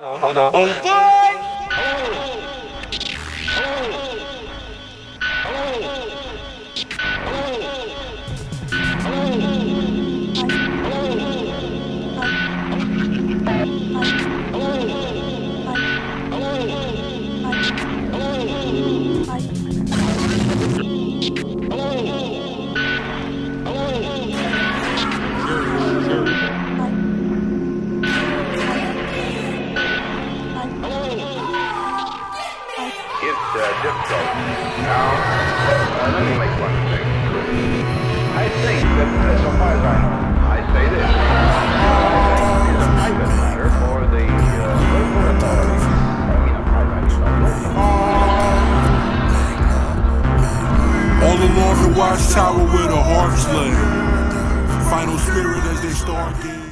好的。好的 It's uh. Now, uh, let me make one thing. I think that, uh, so far as I know, I say this. It is a private matter for the uh, authorities. I mean, a private matter. All along the watchtower with a harp's lay, Final spirit as they start